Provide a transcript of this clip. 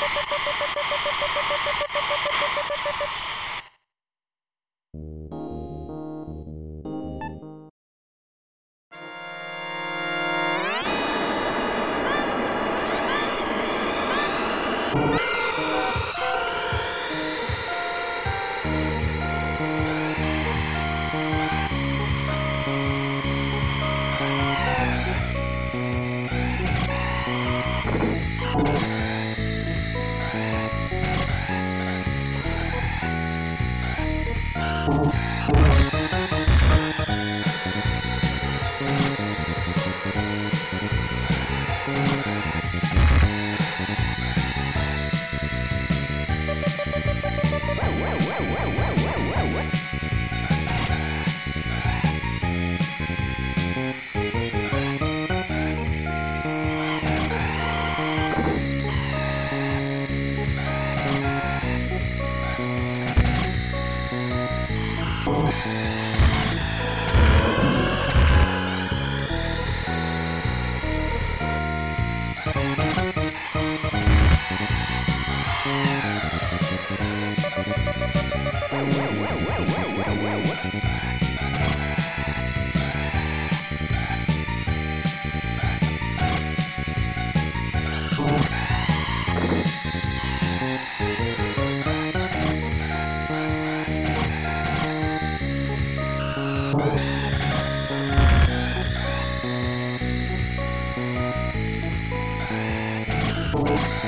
you. Thank you. for. Show.